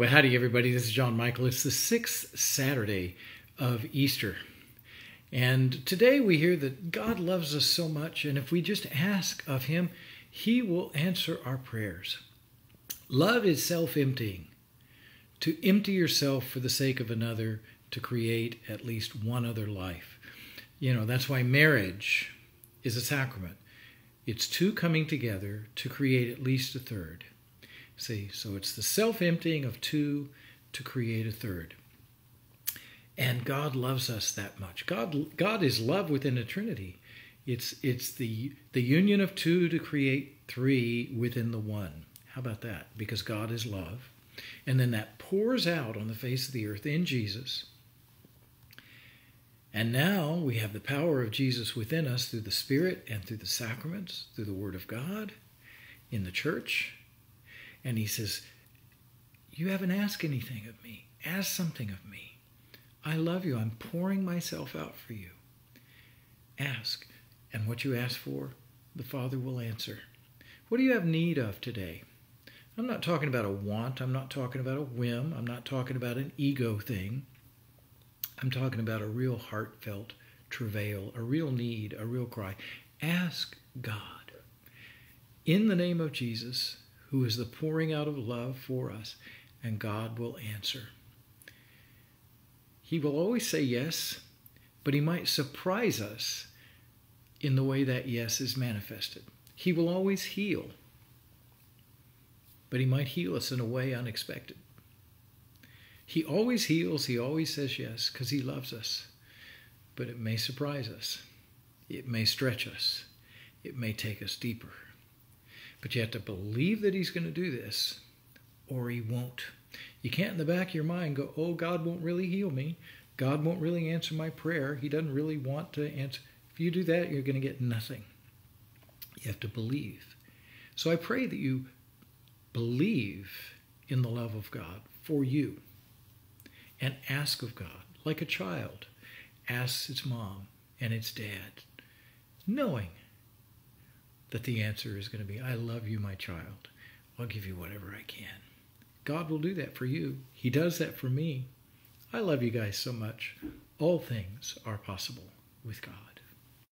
Well, howdy, everybody. This is John Michael. It's the sixth Saturday of Easter. And today we hear that God loves us so much, and if we just ask of Him, He will answer our prayers. Love is self emptying. To empty yourself for the sake of another to create at least one other life. You know, that's why marriage is a sacrament. It's two coming together to create at least a third. See, so it's the self emptying of two to create a third. And God loves us that much. God, God is love within a Trinity. It's, it's the, the union of two to create three within the one. How about that? Because God is love. And then that pours out on the face of the earth in Jesus. And now we have the power of Jesus within us through the Spirit and through the sacraments, through the Word of God, in the church, and he says, You haven't asked anything of me. Ask something of me. I love you. I'm pouring myself out for you. Ask. And what you ask for, the Father will answer. What do you have need of today? I'm not talking about a want. I'm not talking about a whim. I'm not talking about an ego thing. I'm talking about a real heartfelt travail, a real need, a real cry. Ask God. In the name of Jesus, who is the pouring out of love for us, and God will answer. He will always say yes, but he might surprise us in the way that yes is manifested. He will always heal, but he might heal us in a way unexpected. He always heals, he always says yes, because he loves us, but it may surprise us. It may stretch us. It may take us deeper. But you have to believe that He's going to do this, or He won't. You can't, in the back of your mind, go, Oh, God won't really heal me. God won't really answer my prayer. He doesn't really want to answer. If you do that, you're going to get nothing. You have to believe. So I pray that you believe in the love of God for you and ask of God, like a child asks its mom and its dad, knowing that the answer is going to be, I love you, my child. I'll give you whatever I can. God will do that for you. He does that for me. I love you guys so much. All things are possible with God.